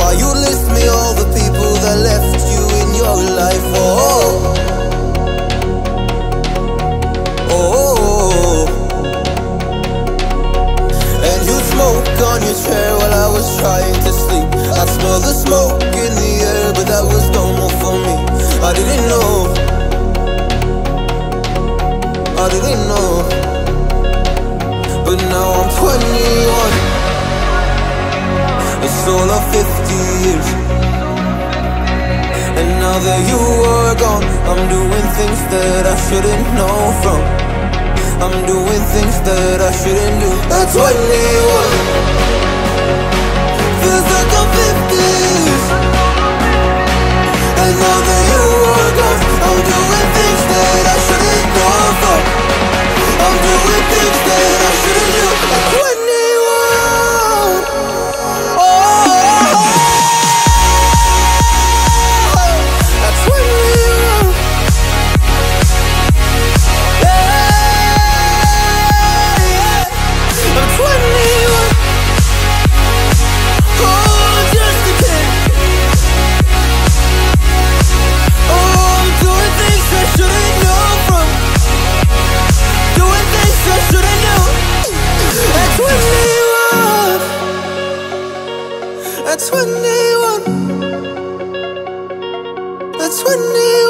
While you list me all the people that left you in your life Oh, oh, oh. And you smoke on your chair while I was trying to sleep. I smell the smoke in the air, but that was normal for me. I didn't know. I didn't know. But now I'm 21 A soul of 50 years And now that you are gone I'm doing things that I shouldn't know from. I'm doing things that I shouldn't do. At 21 Feels 21 At 21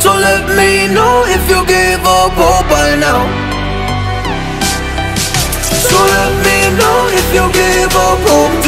So let me know if you give up hope by now. So let me know if you give up hope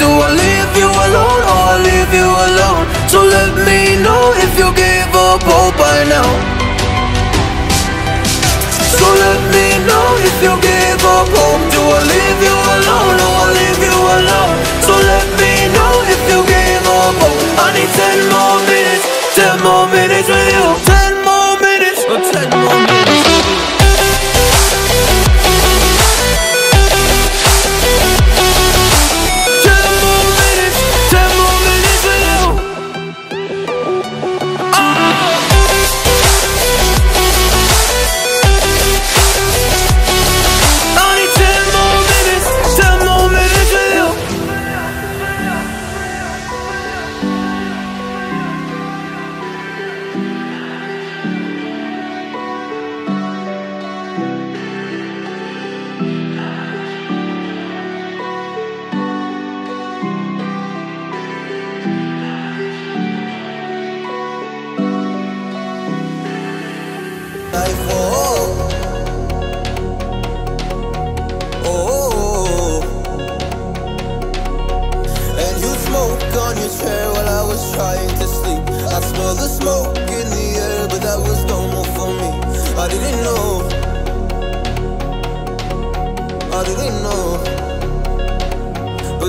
Do I leave you alone or I leave you alone? So let me know if you gave up hope by now So let me know if you gave up hope Do I leave you alone or I leave you alone? So let me know if you gave up hope I need ten more minutes, ten more minutes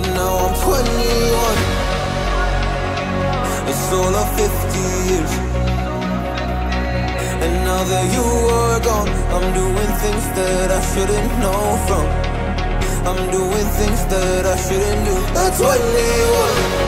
But now I'm 21. It's all of 50 years. And now that you are gone, I'm doing things that I shouldn't know from. I'm doing things that I shouldn't do. At 21,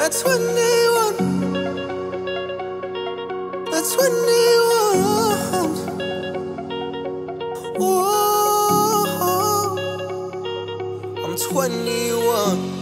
At 21. At 21. Whoa. I'm 21.